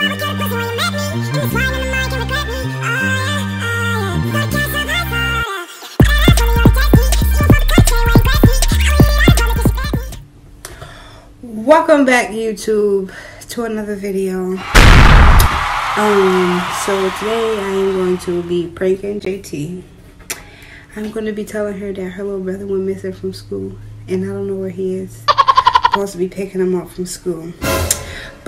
Welcome back YouTube to another video. Um, so today I am going to be pranking JT. I'm going to be telling her that her little brother went missing from school and I don't know where he is. I'm supposed to be picking him up from school.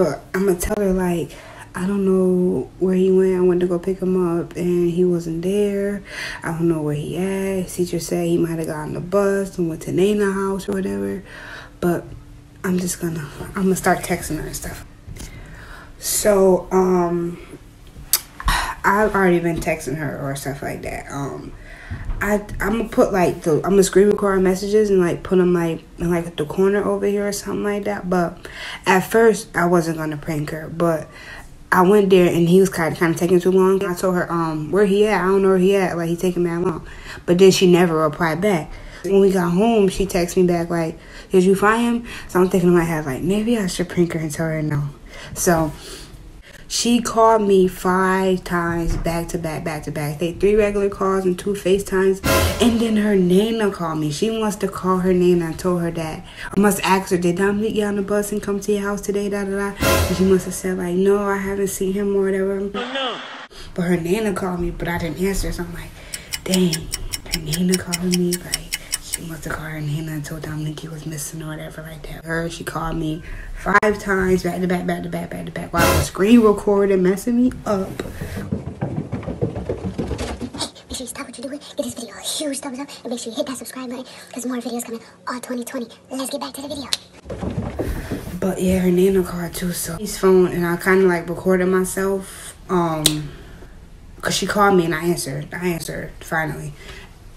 But I'm going to tell her like, I don't know where he went. I went to go pick him up and he wasn't there. I don't know where he at. teacher said he might have gotten the bus and went to Nana house or whatever. But I'm just gonna I'm gonna start texting her and stuff. So um I've already been texting her or stuff like that. Um I I'm gonna put like the I'm gonna screen record messages and like put them like in like the corner over here or something like that. But at first I wasn't gonna prank her, but I went there and he was kind of kind of taking too long. I told her um where he at. I don't know where he at. Like he taking that long, but then she never replied back. When we got home, she texted me back like, "Did you find him?" So I'm thinking in my head like, maybe I should prank her and tell her no. So she called me five times back to back, back to back. They three regular calls and two FaceTimes. And then her Nana called me. She wants to call her Nana. I told her that. I must ask her, did Dominic get on the bus and come to your house today? Da da da. And she must have said like, no, I haven't seen him or whatever. Oh, no. But her Nana called me, but I didn't answer. So I'm like, dang, her Nana called me like she must have called her Nana and told Dominic he was missing or whatever like that. Her, she called me five times back to back, back to back, back to back while I was screen recording, messing me up. Hey, make sure you stop what you're doing, give this video a huge thumbs up, and make sure you hit that subscribe button because more videos coming all 2020. Let's get back to the video. But yeah, her Nana called too, so his phone, and I kind of like recorded myself, um, cause she called me and I answered. I answered finally.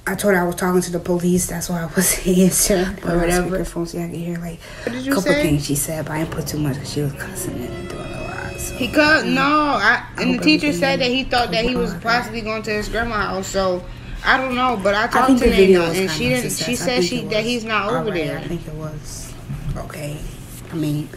I told her I was talking to the police. That's why I was answering or whatever. Speakerphone so I could hear like a couple say? things she said, but I didn't put too much because she was cussing and doing a lot. So. He cut mm-hmm. no, I, and hope the teacher said that he thought that he was alright. possibly going to his grandma's house. So I don't know, but I I talked think to the video Nana and she didn't. She success. I said she that he's not over alright. there. I think it was okay. I mean,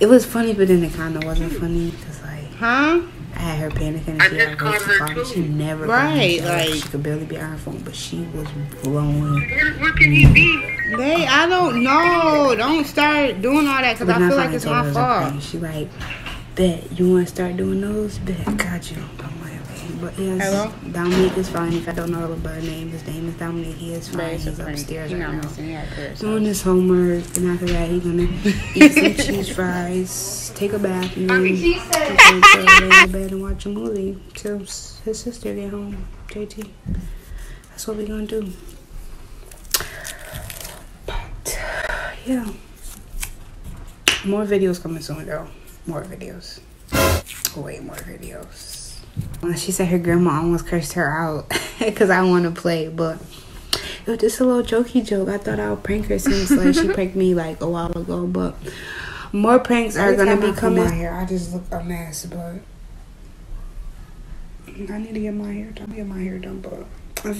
it was funny, but then it kind of wasn't funny because like Huh? I had her panicking and she had her to call me. She never got Right, like- she could barely be on her phone, but she was blowing. Where, where can he be? They, I don't know. Don't start doing all that because I feel like it's my it was a fault. prank. She like, bet you want to start doing those? Bet got you. I'm like, okay. But yes, Hello? Dominique is fine. If I don't know her brother name, his name is Dominique. He is fine. He's upstairs You right now. missing. He had Paris. Doing his homework, and after that, he's gonna eat some cheese fries, take a bath, and then She go to bed and watch a movie till his sister get home. JT. That's what we gonna do. But yeah, more videos coming soon though. More videos. Way more videos. Well, She said her grandma almost cursed her out because I want to play, but it was just a little jokey joke. I thought I would prank her since like she pranked me like a while ago, but more pranks are gonna be coming. Here, I just look a mess, but I need to get my hair done. Get my hair done, but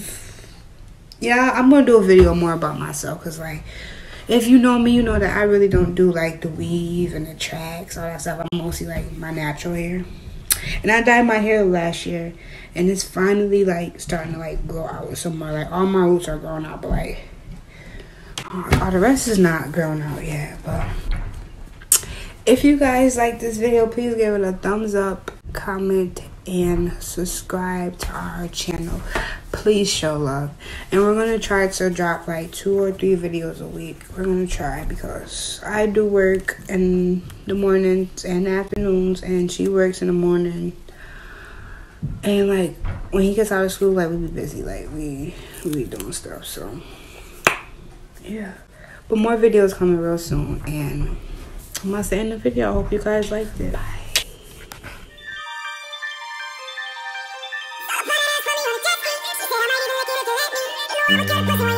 yeah, I'm gonna do a video more about myself because like. If you know me, you know that I really don't do like the weave and the tracks, all that stuff. I'm mostly like my natural hair. And I dyed my hair last year, and it's finally like starting to like grow out some more. Like all my roots are growing out, but like uh, all the rest is not growing out yet. But if you guys like this video, please give it a thumbs up, comment, and subscribe to our channel. Please show love, and we're gonna try to drop like two or three videos a week. We're gonna try because I do work in the mornings and afternoons, and she works in the morning. And like when he gets out of school, like we be busy, like we we doing stuff. So yeah, but more videos coming real soon, and I'm about to end the video. I hope you guys liked it. Bye. Put it